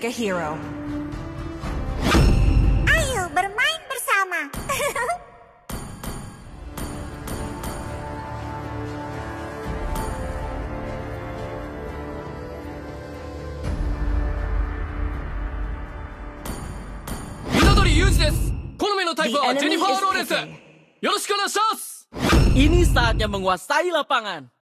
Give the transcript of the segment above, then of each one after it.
like a hero. Ayo bermain bersama. Jennifer Lawrence. Ini saatnya menguasai lapangan.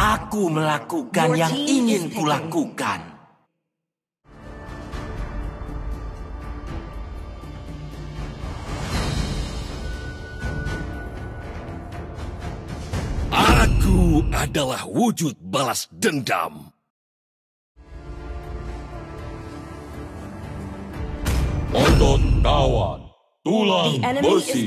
Aku melakukan yang ingin kulakukan. Aku adalah wujud balas dendam. Otot kawan, tulang The enemy is besi.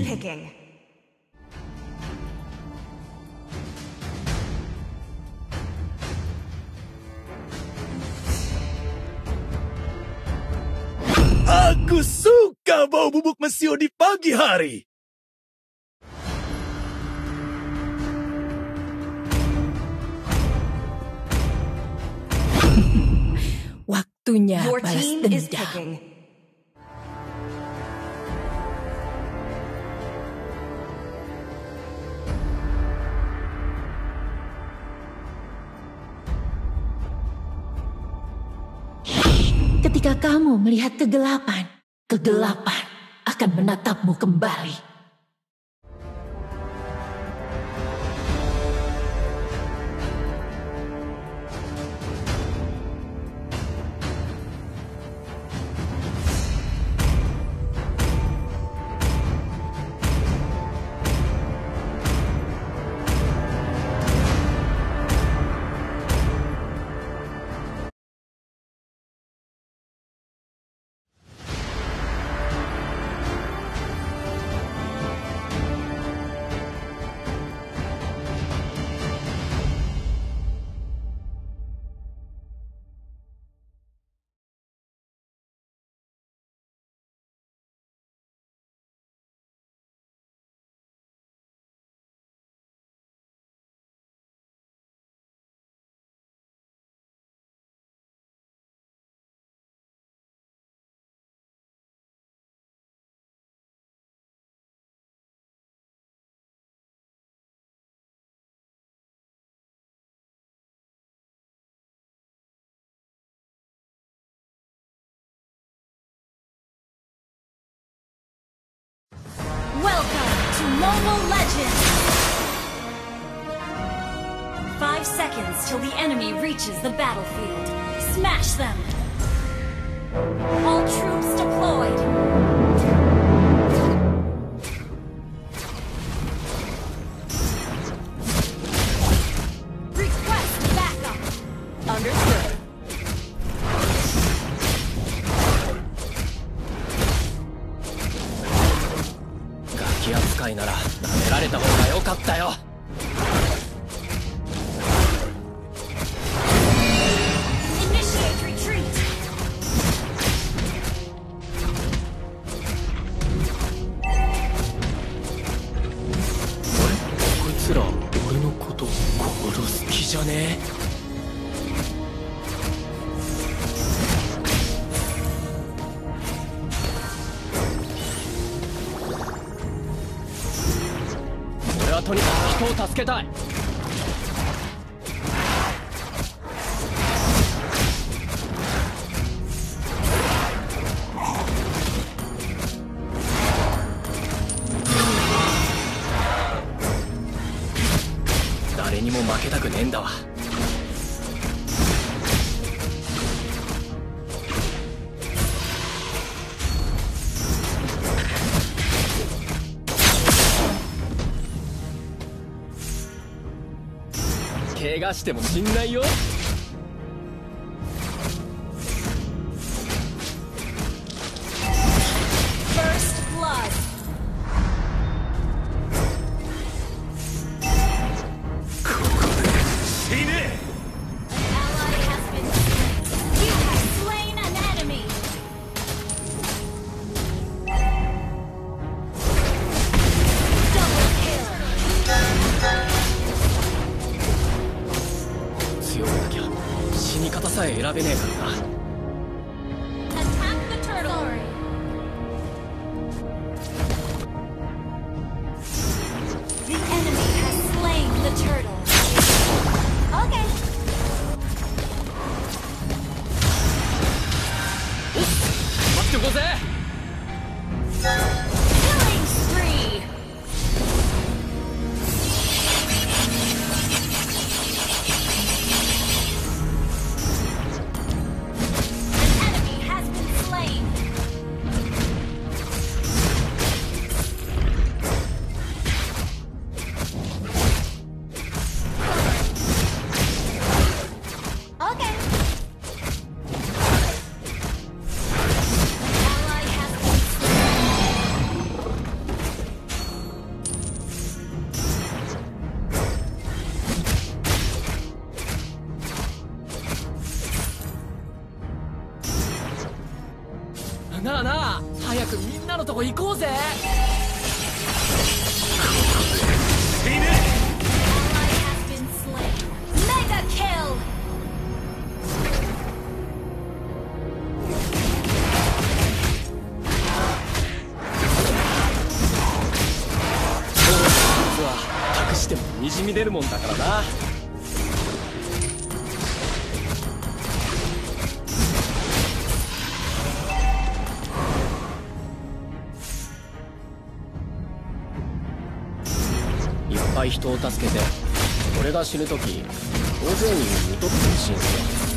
Aku suka bau bubuk mesio di pagi hari. Waktunya Your balas dendam. Ketika kamu melihat kegelapan, kegelapan akan menatapmu kembali. Mobile Legends! Five seconds till the enemy reaches the battlefield. Smash them! All troops deployed! Request backup! Understood. ガキ扱いなら舐めら れた方が良かったよ。に人を助けたい。怪我しても死んないよ。え選べねえからな。な。早くみんなのとこ行こうぜ。死ねしてもにじみ出るもんだからない人を助けて俺が死ぬ時大勢に見とってほしいんすよ.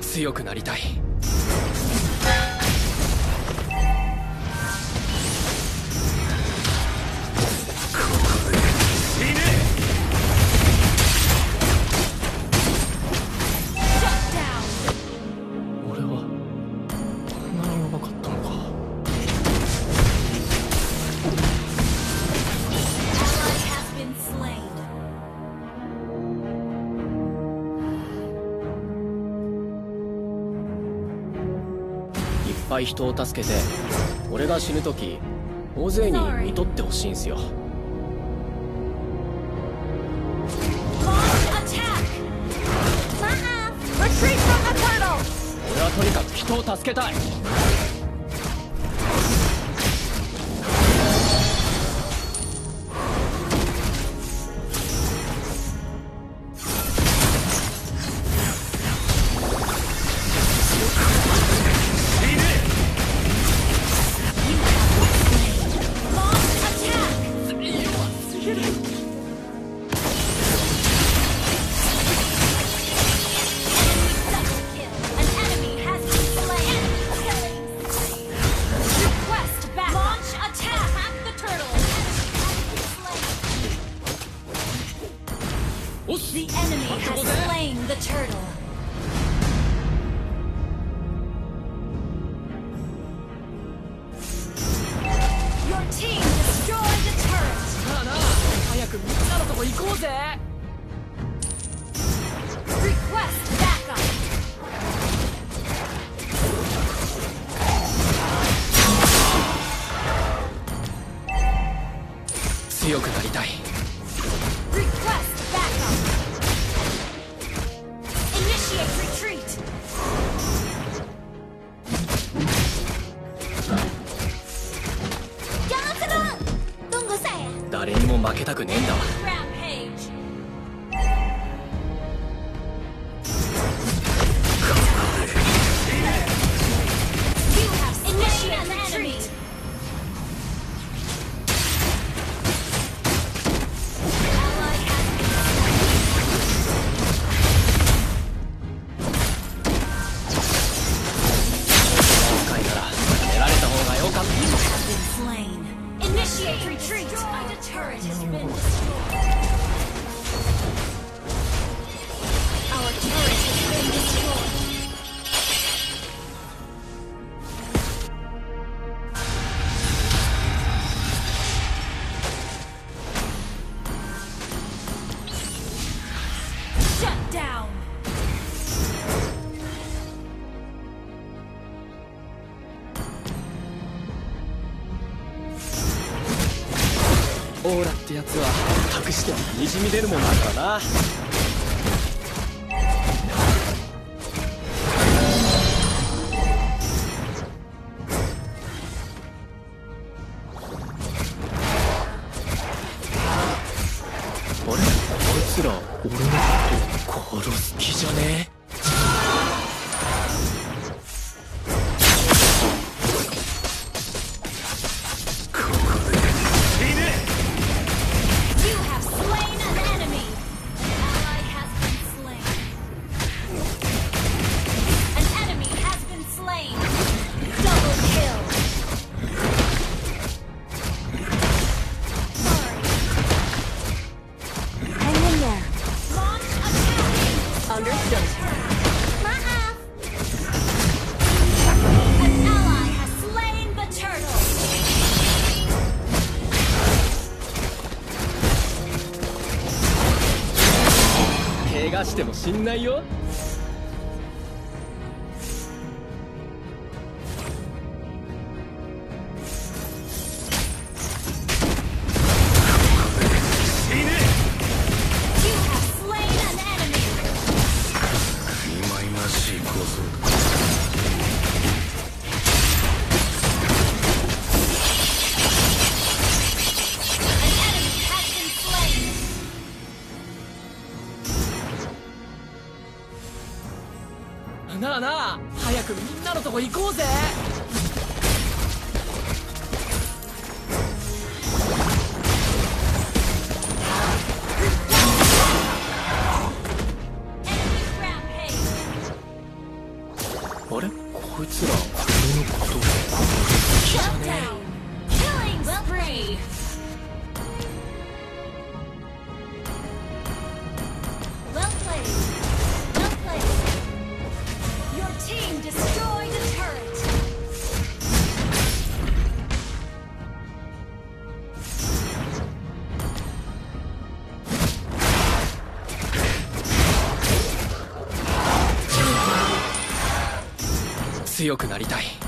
強くなりたいい人を助けて俺が死ぬ時大勢に見とってほしいんすよ!俺はとにかく人を助けたい Yeah. てにじみ出るもんだからな。しんないよ。強くなりたい。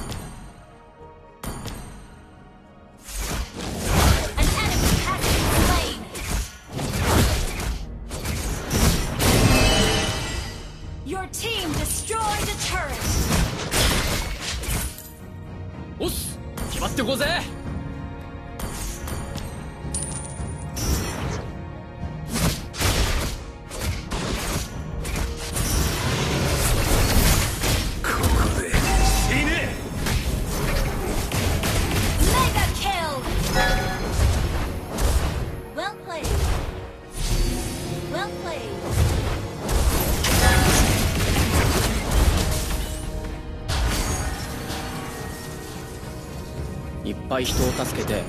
助けて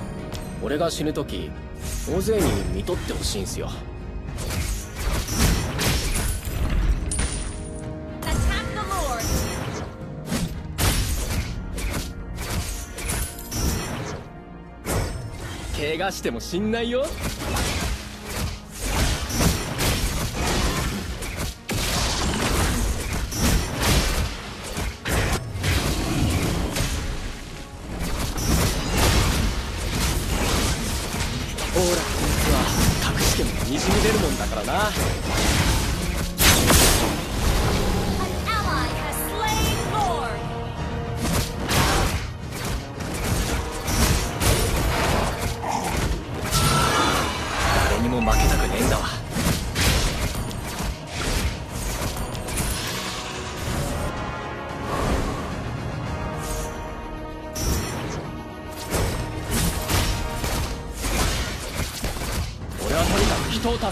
俺が死ぬ時大勢に見とってほしいんすよ。怪我しても死んないよ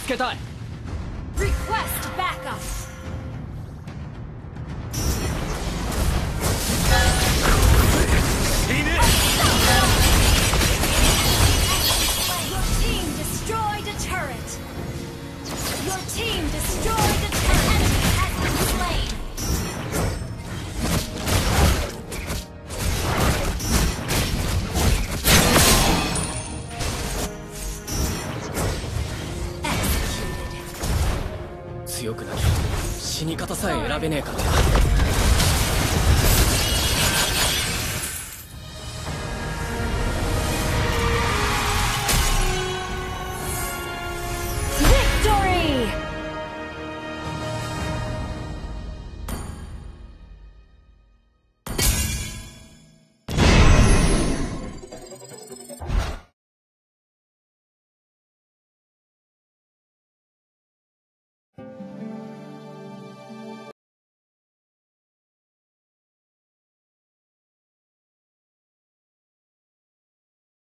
つけたい。